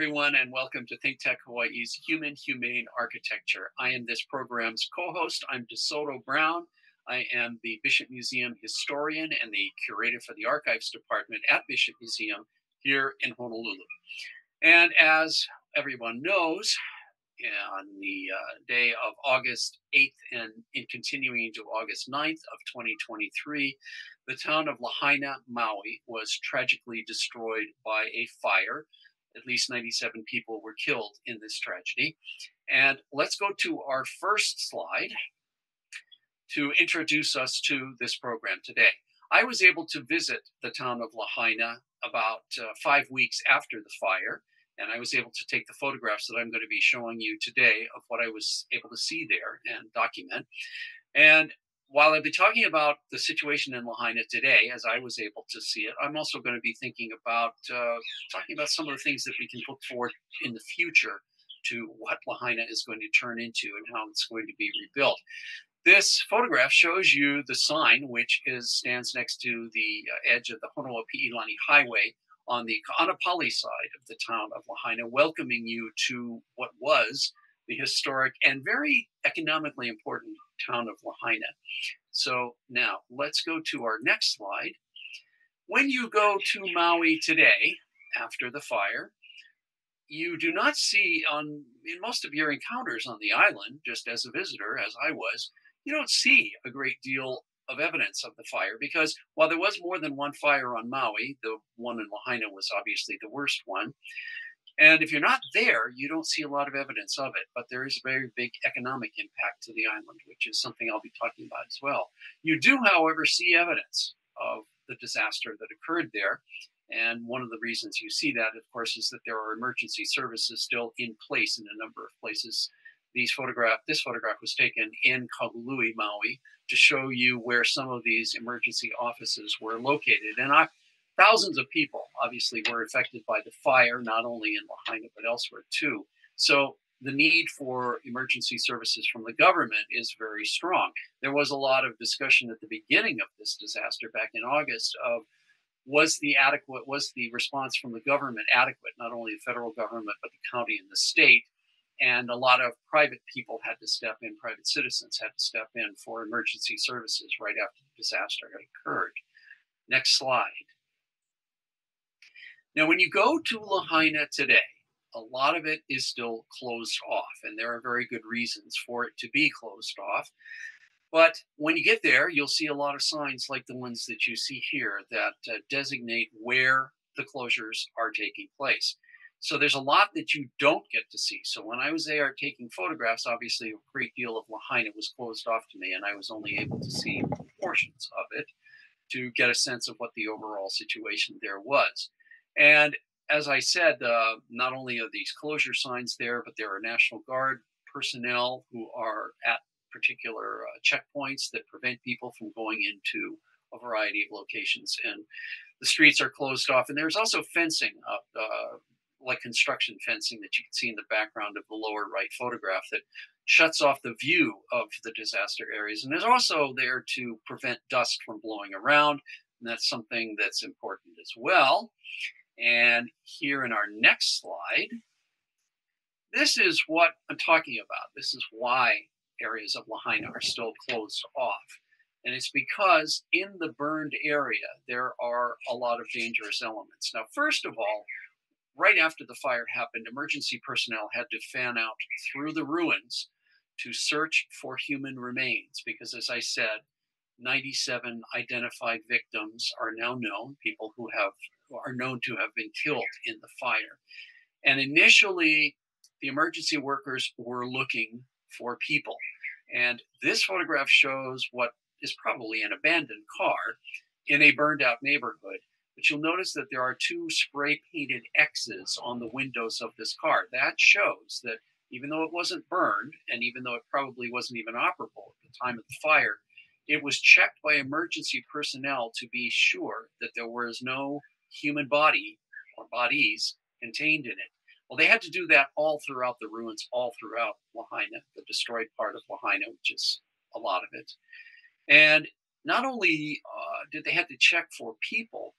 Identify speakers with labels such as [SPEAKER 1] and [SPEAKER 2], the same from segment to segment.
[SPEAKER 1] everyone, and welcome to Think Tech Hawaii's Human Humane Architecture. I am this program's co host. I'm DeSoto Brown. I am the Bishop Museum historian and the curator for the Archives Department at Bishop Museum here in Honolulu. And as everyone knows, on the uh, day of August 8th and in continuing to August 9th of 2023, the town of Lahaina, Maui, was tragically destroyed by a fire. At least 97 people were killed in this tragedy. And let's go to our first slide to introduce us to this program today. I was able to visit the town of Lahaina about uh, five weeks after the fire, and I was able to take the photographs that I'm going to be showing you today of what I was able to see there and document. And while I'll be talking about the situation in Lahaina today, as I was able to see it, I'm also going to be thinking about uh, talking about some of the things that we can look forward in the future to what Lahaina is going to turn into and how it's going to be rebuilt. This photograph shows you the sign, which is stands next to the uh, edge of the Honua Pi'ilani Highway on the Ka'anapali side of the town of Lahaina, welcoming you to what was the historic and very economically important town of Lahaina. So now let's go to our next slide. When you go to Maui today, after the fire, you do not see on in most of your encounters on the island, just as a visitor, as I was, you don't see a great deal of evidence of the fire because while there was more than one fire on Maui, the one in Lahaina was obviously the worst one. And if you're not there, you don't see a lot of evidence of it. But there is a very big economic impact to the island, which is something I'll be talking about as well. You do, however, see evidence of the disaster that occurred there. And one of the reasons you see that, of course, is that there are emergency services still in place in a number of places. These photograph, this photograph was taken in Kahului, Maui, to show you where some of these emergency offices were located. And I, thousands of people obviously were affected by the fire, not only in Lahaina, but elsewhere too. So the need for emergency services from the government is very strong. There was a lot of discussion at the beginning of this disaster back in August of was the adequate was the response from the government adequate not only the federal government but the county and the state and a lot of private people had to step in private citizens had to step in for emergency services right after the disaster had occurred next slide now, when you go to Lahaina today, a lot of it is still closed off, and there are very good reasons for it to be closed off. But when you get there, you'll see a lot of signs like the ones that you see here that uh, designate where the closures are taking place. So there's a lot that you don't get to see. So when I was there taking photographs, obviously a great deal of Lahaina was closed off to me, and I was only able to see portions of it to get a sense of what the overall situation there was. And as I said, uh, not only are these closure signs there, but there are National Guard personnel who are at particular uh, checkpoints that prevent people from going into a variety of locations. And the streets are closed off. And there's also fencing up, uh, like construction fencing that you can see in the background of the lower right photograph that shuts off the view of the disaster areas. And there's also there to prevent dust from blowing around. And that's something that's important as well. And here in our next slide, this is what I'm talking about. This is why areas of Lahaina are still closed off. And it's because in the burned area, there are a lot of dangerous elements. Now, first of all, right after the fire happened, emergency personnel had to fan out through the ruins to search for human remains because, as I said, 97 identified victims are now known, people who have are known to have been killed in the fire. And initially, the emergency workers were looking for people. And this photograph shows what is probably an abandoned car in a burned out neighborhood. But you'll notice that there are two spray painted X's on the windows of this car. That shows that even though it wasn't burned, and even though it probably wasn't even operable at the time of the fire, it was checked by emergency personnel to be sure that there was no human body or bodies contained in it. Well, they had to do that all throughout the ruins, all throughout Lahaina, the destroyed part of Lahaina, which is a lot of it. And not only uh, did they have to check for people,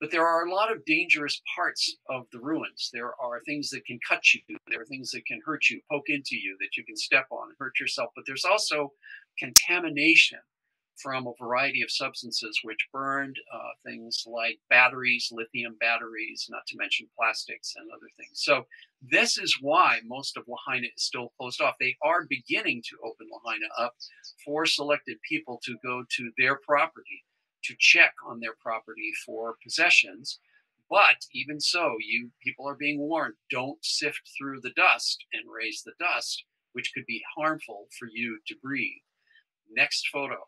[SPEAKER 1] But there are a lot of dangerous parts of the ruins. There are things that can cut you, there are things that can hurt you, poke into you, that you can step on and hurt yourself. But there's also contamination from a variety of substances which burned uh, things like batteries, lithium batteries, not to mention plastics and other things. So, this is why most of Lahaina is still closed off. They are beginning to open Lahaina up for selected people to go to their property to check on their property for possessions. But even so, you people are being warned don't sift through the dust and raise the dust, which could be harmful for you to breathe. Next photo.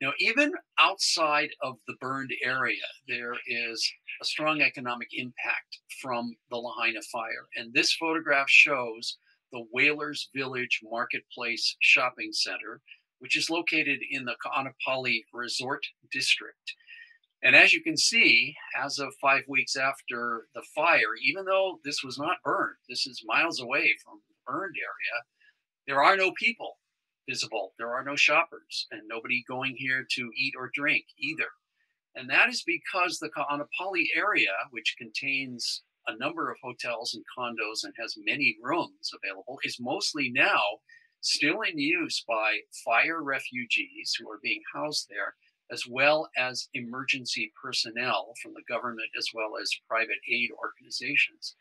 [SPEAKER 1] Now, even outside of the burned area, there is a strong economic impact from the Lahaina fire. And this photograph shows the Whalers Village Marketplace Shopping Center, which is located in the Ka'anapali Resort District. And as you can see, as of five weeks after the fire, even though this was not burned, this is miles away from the burned area, there are no people visible. There are no shoppers and nobody going here to eat or drink either. And that is because the Ka'anapali area, which contains a number of hotels and condos and has many rooms available, is mostly now still in use by fire refugees who are being housed there, as well as emergency personnel from the government as well as private aid organizations.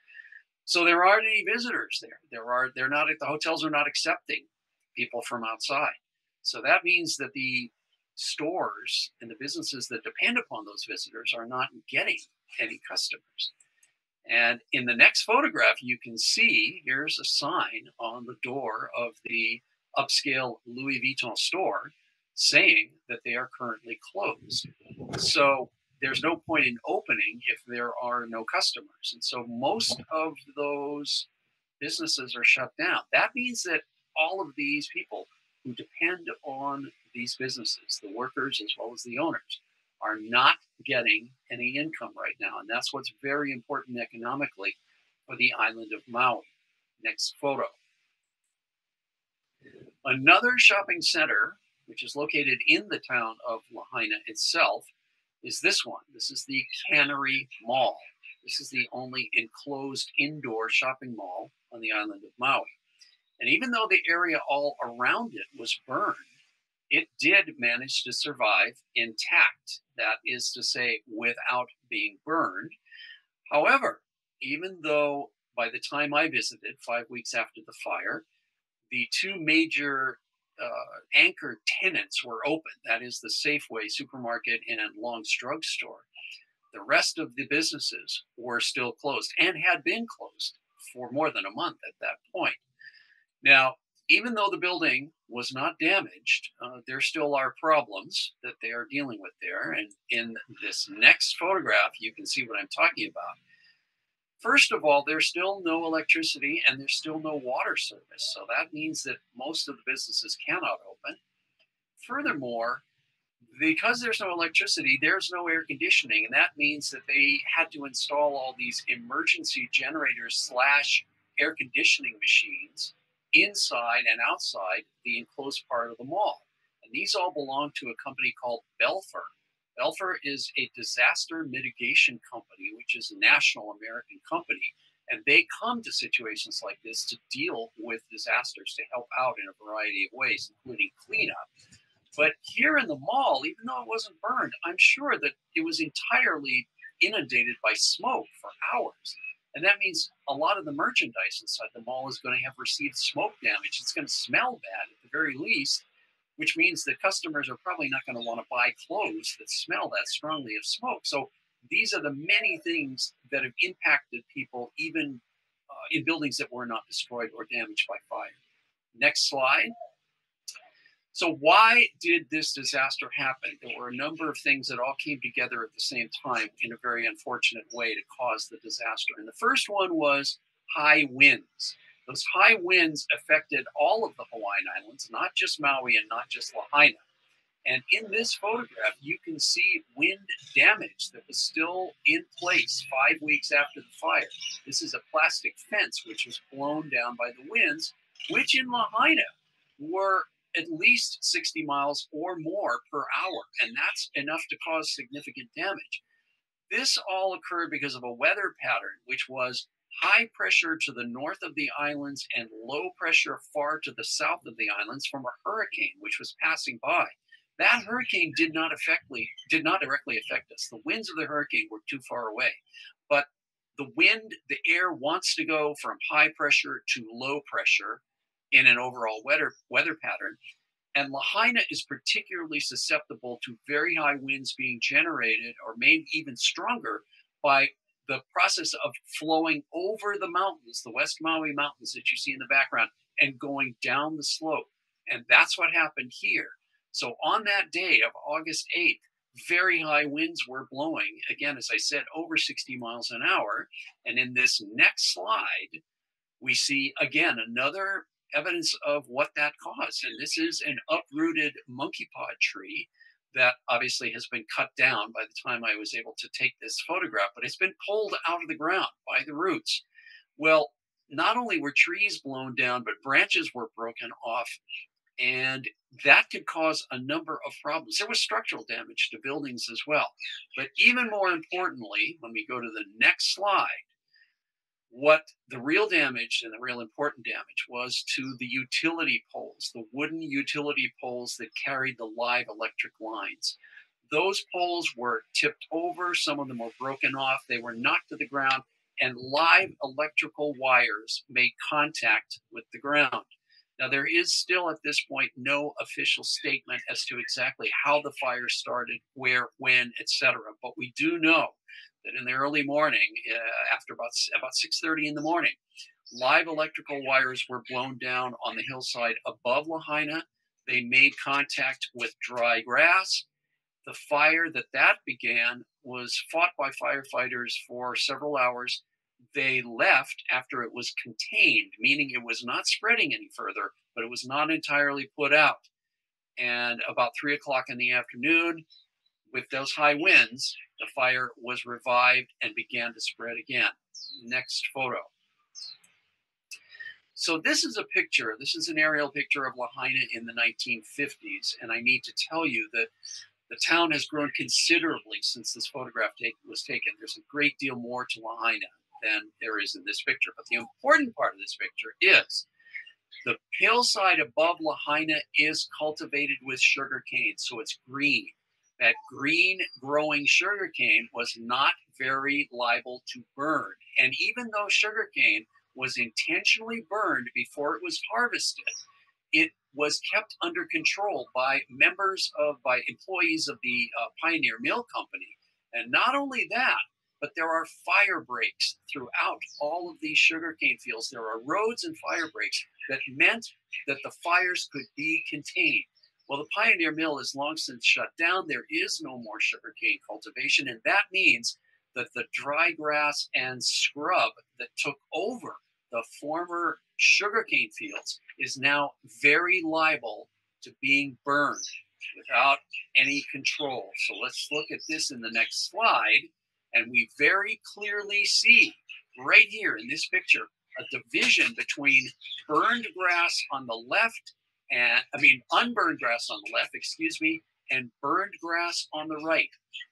[SPEAKER 1] So there aren't any visitors there. There are they're not at the hotels are not accepting people from outside. So that means that the stores and the businesses that depend upon those visitors are not getting any customers. And in the next photograph, you can see here's a sign on the door of the upscale Louis Vuitton store saying that they are currently closed. So there's no point in opening if there are no customers. And so most of those businesses are shut down. That means that all of these people who depend on these businesses, the workers as well as the owners, are not getting any income right now. And that's what's very important economically for the island of Maui. Next photo. Another shopping center, which is located in the town of Lahaina itself, is this one. This is the Cannery Mall. This is the only enclosed indoor shopping mall on the island of Maui. And even though the area all around it was burned, it did manage to survive intact. That is to say, without being burned. However, even though by the time I visited, five weeks after the fire, the two major uh, anchor tenants were open that is, the Safeway supermarket and Long's drugstore. The rest of the businesses were still closed and had been closed for more than a month at that point. Now, even though the building was not damaged, uh, there still are problems that they are dealing with there. And in this next photograph, you can see what I'm talking about. First of all, there's still no electricity and there's still no water service. So that means that most of the businesses cannot open. Furthermore, because there's no electricity, there's no air conditioning. And that means that they had to install all these emergency generators slash air conditioning machines inside and outside the enclosed part of the mall. And these all belong to a company called Belfor. Belfor is a disaster mitigation company, which is a national American company. And they come to situations like this to deal with disasters, to help out in a variety of ways, including cleanup. But here in the mall, even though it wasn't burned, I'm sure that it was entirely inundated by smoke for hours. And that means a lot of the merchandise inside the mall is going to have received smoke damage. It's going to smell bad at the very least, which means that customers are probably not going to want to buy clothes that smell that strongly of smoke. So these are the many things that have impacted people, even uh, in buildings that were not destroyed or damaged by fire. Next slide. So, why did this disaster happen? There were a number of things that all came together at the same time in a very unfortunate way to cause the disaster. And the first one was high winds. Those high winds affected all of the Hawaiian Islands, not just Maui and not just Lahaina. And in this photograph, you can see wind damage that was still in place five weeks after the fire. This is a plastic fence which was blown down by the winds, which in Lahaina were at least 60 miles or more per hour, and that's enough to cause significant damage. This all occurred because of a weather pattern, which was high pressure to the north of the islands and low pressure far to the south of the islands from a hurricane which was passing by. That hurricane did not effectively did not directly affect us. The winds of the hurricane were too far away, but the wind, the air wants to go from high pressure to low pressure in an overall weather weather pattern. And Lahaina is particularly susceptible to very high winds being generated, or maybe even stronger, by the process of flowing over the mountains, the West Maui Mountains that you see in the background, and going down the slope. And that's what happened here. So on that day of August 8th, very high winds were blowing, again, as I said, over 60 miles an hour. And in this next slide, we see again another evidence of what that caused. And this is an uprooted monkey pod tree that obviously has been cut down by the time I was able to take this photograph, but it's been pulled out of the ground by the roots. Well, not only were trees blown down, but branches were broken off, and that could cause a number of problems. There was structural damage to buildings as well. But even more importantly, when we go to the next slide, what the real damage and the real important damage was to the utility poles, the wooden utility poles that carried the live electric lines. Those poles were tipped over, some of them were broken off, they were knocked to the ground, and live electrical wires made contact with the ground. Now, there is still at this point no official statement as to exactly how the fire started, where, when, etc. But we do know that in the early morning, uh, after about about 6:30 in the morning, live electrical wires were blown down on the hillside above Lahaina. They made contact with dry grass. The fire that that began was fought by firefighters for several hours. They left after it was contained, meaning it was not spreading any further, but it was not entirely put out. And about three o'clock in the afternoon, with those high winds, the fire was revived and began to spread again. Next photo. So this is a picture, this is an aerial picture of Lahaina in the 1950s. And I need to tell you that the town has grown considerably since this photograph take, was taken. There's a great deal more to Lahaina than there is in this picture. But the important part of this picture is the hillside above Lahaina is cultivated with sugar cane, so it's green that green growing sugarcane was not very liable to burn. And even though sugarcane was intentionally burned before it was harvested, it was kept under control by members of, by employees of the uh, Pioneer Mill Company. And not only that, but there are fire breaks throughout all of these sugarcane fields. There are roads and fire breaks that meant that the fires could be contained. Well, the Pioneer Mill is long since shut down. There is no more sugarcane cultivation, and that means that the dry grass and scrub that took over the former sugarcane fields is now very liable to being burned without any control. So let's look at this in the next slide, and we very clearly see right here in this picture a division between burned grass on the left and I mean unburned grass on the left, excuse me, and burned grass on the right.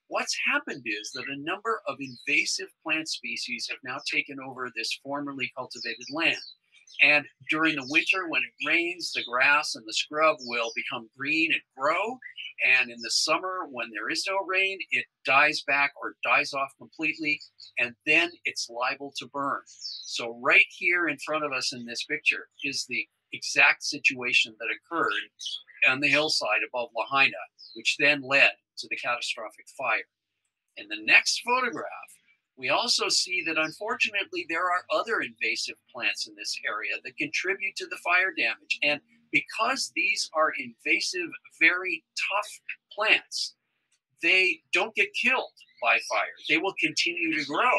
[SPEAKER 1] What's happened is that a number of invasive plant species have now taken over this formerly cultivated land. And during the winter, when it rains, the grass and the scrub will become green and grow. And in the summer, when there is no rain, it dies back or dies off completely. And then it's liable to burn. So, right here in front of us in this picture is the exact situation that occurred on the hillside above Lahaina, which then led to the catastrophic fire. In the next photograph, we also see that unfortunately there are other invasive plants in this area that contribute to the fire damage. And because these are invasive, very tough plants, they don't get killed by fire. They will continue to grow.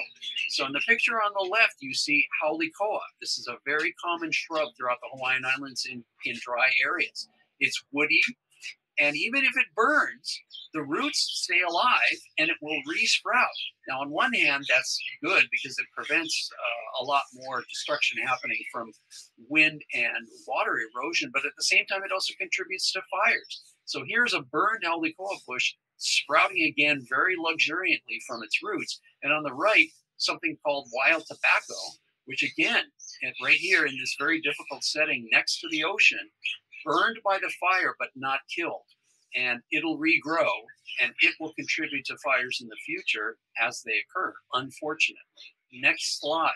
[SPEAKER 1] So in the picture on the left, you see haole koa. This is a very common shrub throughout the Hawaiian Islands in, in dry areas. It's woody, and even if it burns, the roots stay alive and it will resprout. Now, on one hand, that's good because it prevents uh, a lot more destruction happening from wind and water erosion, but at the same time, it also contributes to fires. So here's a burned haole koa bush sprouting again very luxuriantly from its roots. And on the right, something called wild tobacco, which again, right here in this very difficult setting next to the ocean, burned by the fire but not killed and it'll regrow and it will contribute to fires in the future as they occur, unfortunately. Next slide.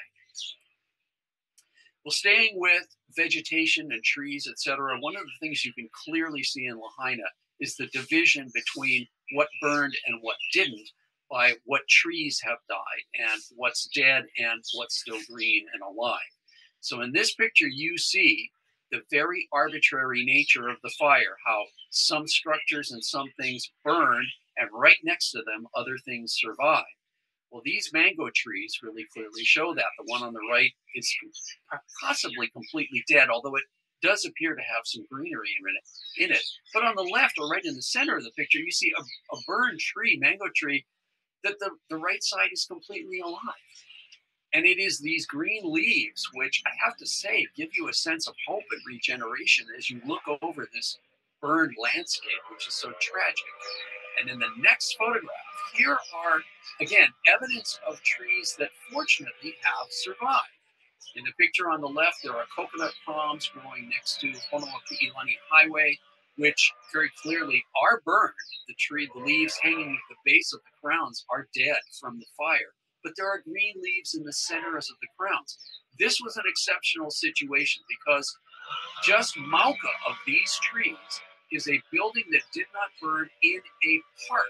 [SPEAKER 1] Well, staying with vegetation and trees, etc., one of the things you can clearly see in Lahaina is the division between what burned and what didn't by what trees have died and what's dead and what's still green and alive. So in this picture, you see the very arbitrary nature of the fire, how some structures and some things burn, and right next to them, other things survive. Well, these mango trees really clearly show that. The one on the right is possibly completely dead, although it does appear to have some greenery in it. In it. But on the left or right in the center of the picture, you see a, a burned tree, mango tree, that the, the right side is completely alive. And it is these green leaves, which I have to say give you a sense of hope and regeneration as you look over this burned landscape, which is so tragic. And in the next photograph, here are, again, evidence of trees that fortunately have survived. In the picture on the left, there are coconut palms growing next to Honoapi'ilani Highway, which very clearly are burned. The tree, the leaves hanging at the base of the crowns are dead from the fire but there are green leaves in the centers of the crowns. This was an exceptional situation because just Mauka of these trees is a building that did not burn in a park.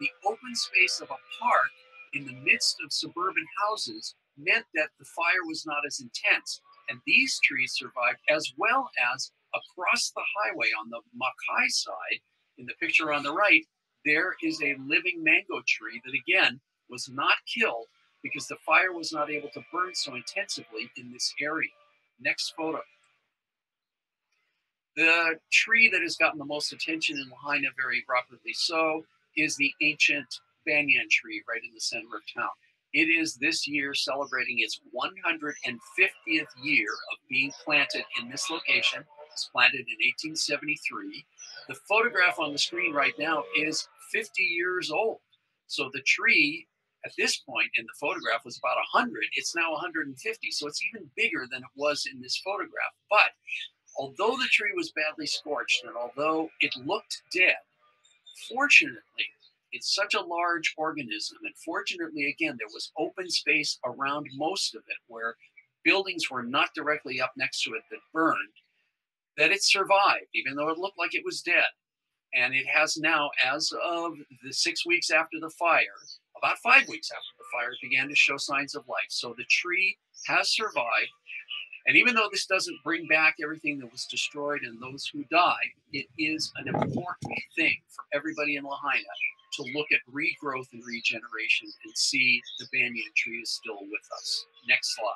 [SPEAKER 1] The open space of a park in the midst of suburban houses meant that the fire was not as intense. And these trees survived as well as across the highway on the Makai side, in the picture on the right, there is a living mango tree that again was not killed because the fire was not able to burn so intensively in this area. Next photo. The tree that has gotten the most attention in Lahaina, very rapidly so, is the ancient banyan tree right in the center of town. It is this year celebrating its 150th year of being planted in this location. It was planted in 1873. The photograph on the screen right now is 50 years old. So the tree at this point in the photograph was about 100. It's now 150, so it's even bigger than it was in this photograph. But although the tree was badly scorched and although it looked dead, fortunately, it's such a large organism. And fortunately, again, there was open space around most of it where buildings were not directly up next to it that burned, that it survived, even though it looked like it was dead. And it has now, as of the six weeks after the fire, about five weeks after the fire, began to show signs of life. So the tree has survived. And even though this doesn't bring back everything that was destroyed and those who died, it is an important thing for everybody in Lahaina to look at regrowth and regeneration and see the banyan tree is still with us. Next slide.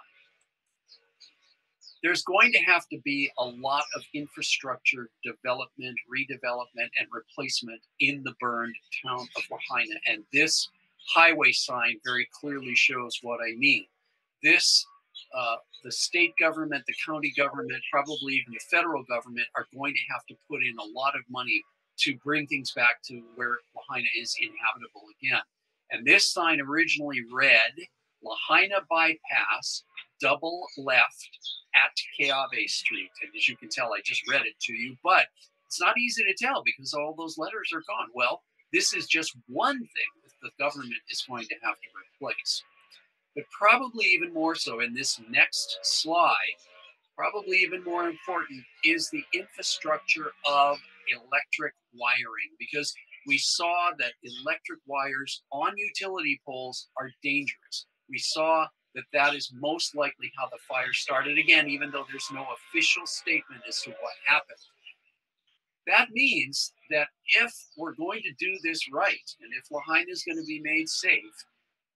[SPEAKER 1] There's going to have to be a lot of infrastructure development, redevelopment, and replacement in the burned town of Lahaina. And this highway sign very clearly shows what I mean. This, uh, the state government, the county government, probably even the federal government are going to have to put in a lot of money to bring things back to where Lahaina is inhabitable again. And this sign originally read Lahaina Bypass, double left at Keawe Street. And as you can tell, I just read it to you, but it's not easy to tell because all those letters are gone. Well, this is just one thing that the government is going to have to replace. But probably even more so in this next slide, probably even more important is the infrastructure of electric wiring because we saw that electric wires on utility poles are dangerous. We saw that that is most likely how the fire started again, even though there's no official statement as to what happened. That means that if we're going to do this right, and if Lahaina is going to be made safe,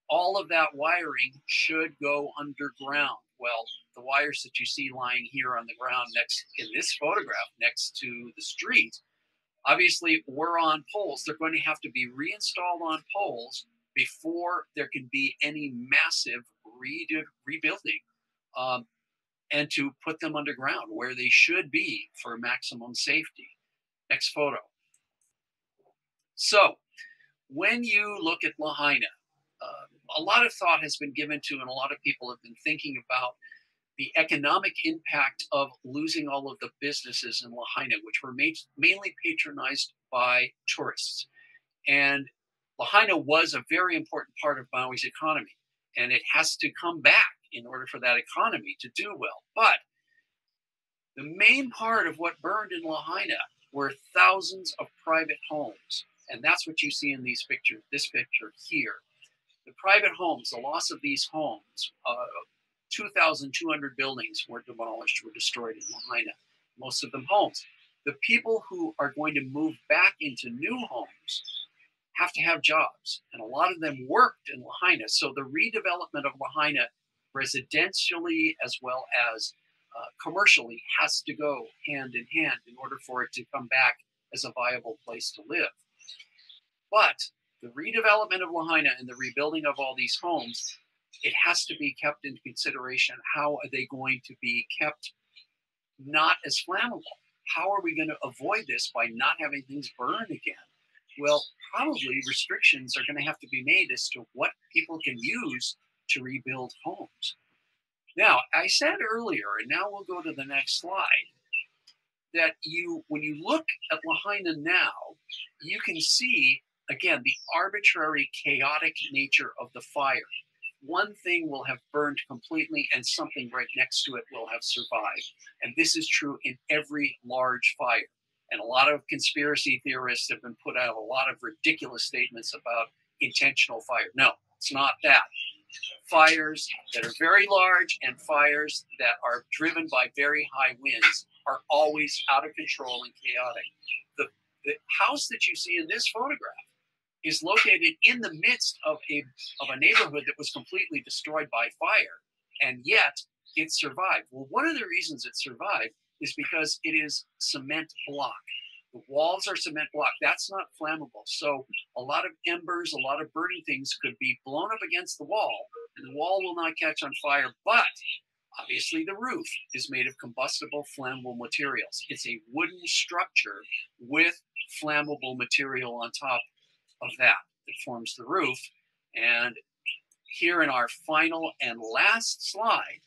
[SPEAKER 1] all of that wiring should go underground. Well, the wires that you see lying here on the ground next in this photograph next to the street Obviously, we're on poles. They're going to have to be reinstalled on poles before there can be any massive re- rebuilding um, and to put them underground where they should be for maximum safety. Next photo. So, when you look at Lahaina, a lot of thought has been given to, and a lot of people have been thinking about the economic impact of losing all of the businesses in Lahaina, which were mainly patronized by tourists. And Lahaina was a very important part of Maui's economy, and it has to come back in order for that economy to do well. But the main part of what burned in Lahaina were thousands of private homes. And that's what you see in these pictures, this picture here. The private homes, the loss of these homes, uh, 2,200 buildings were demolished, were destroyed in Lahaina, most of them homes. The people who are going to move back into new homes have to have jobs, and a lot of them worked in Lahaina. So the redevelopment of Lahaina, residentially as well as uh, commercially, has to go hand in hand in order for it to come back as a viable place to live. But the redevelopment of Lahaina and the rebuilding of all these homes, it has to be kept into consideration. How are they going to be kept not as flammable? How are we going to avoid this by not having things burn again? Well, probably restrictions are going to have to be made as to what people can use to rebuild homes. Now, I said earlier, and now we'll go to the next slide, that you, when you look at Lahaina now, you can see again the arbitrary, chaotic nature of the fire. One thing will have burned completely, and something right next to it will have survived. And this is true in every large fire. And a lot of conspiracy theorists have been put out a lot of ridiculous statements about intentional fire. No, it's not that. Fires that are very large and fires that are driven by very high winds are always out of control and chaotic. The, the house that you see in this photograph is located in the midst of a, of a neighborhood that was completely destroyed by fire, and yet it survived. Well, one of the reasons it survived is because it is cement block. The walls are cement block. That's not flammable. So a lot of embers, a lot of burning things could be blown up against the wall, and the wall will not catch on fire. But obviously, the roof is made of combustible, flammable materials. It's a wooden structure with flammable material on top of that that forms the roof. And here in our final and last slide,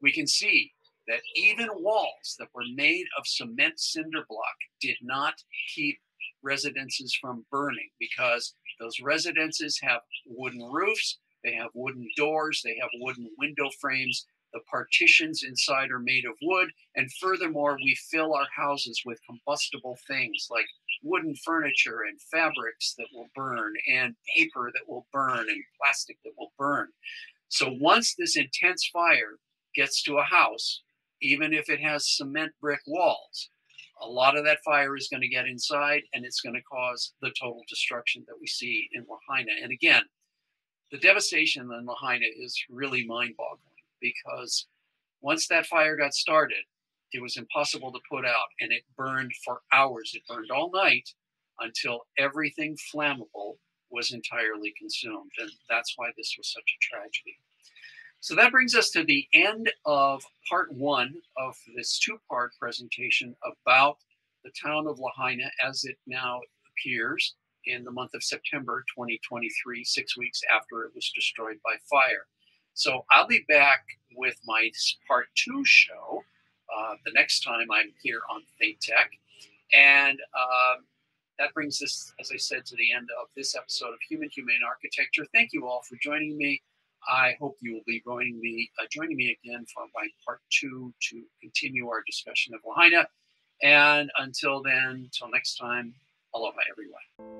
[SPEAKER 1] we can see that even walls that were made of cement cinder block did not keep residences from burning because those residences have wooden roofs, they have wooden doors, they have wooden window frames. The partitions inside are made of wood. And furthermore, we fill our houses with combustible things like wooden furniture and fabrics that will burn, and paper that will burn, and plastic that will burn. So once this intense fire gets to a house, even if it has cement brick walls, a lot of that fire is going to get inside and it's going to cause the total destruction that we see in Lahaina. And again, the devastation in Lahaina is really mind boggling because once that fire got started, it was impossible to put out and it burned for hours. It burned all night until everything flammable was entirely consumed. And that's why this was such a tragedy. So that brings us to the end of part one of this two part presentation about the town of Lahaina as it now appears in the month of September 2023, six weeks after it was destroyed by fire. So I'll be back with my part two show uh, the next time I'm here on Think Tech. And um, that brings us, as I said, to the end of this episode of Human Humane Architecture. Thank you all for joining me. I hope you will be joining me, uh, joining me again for my part two to continue our discussion of Lahaina. And until then, until next time, aloha everyone.